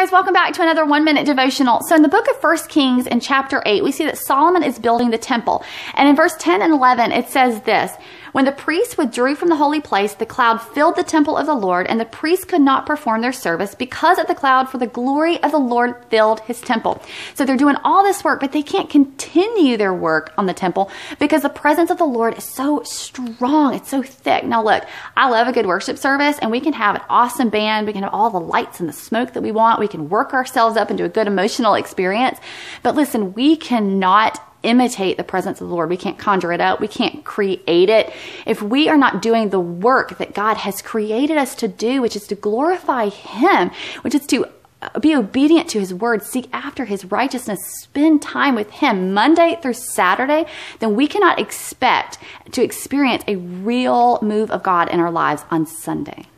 guys, welcome back to another one minute devotional. So in the book of First Kings in chapter 8, we see that Solomon is building the temple. And in verse 10 and 11, it says this, when the priests withdrew from the holy place, the cloud filled the temple of the Lord, and the priests could not perform their service because of the cloud, for the glory of the Lord filled his temple. So they're doing all this work, but they can't continue their work on the temple because the presence of the Lord is so strong. It's so thick. Now look, I love a good worship service, and we can have an awesome band. We can have all the lights and the smoke that we want. We can work ourselves up into a good emotional experience. But listen, we cannot imitate the presence of the Lord. We can't conjure it up. We can't create it. If we are not doing the work that God has created us to do, which is to glorify Him, which is to uh, be obedient to his word, seek after his righteousness, spend time with him Monday through Saturday, then we cannot expect to experience a real move of God in our lives on Sunday.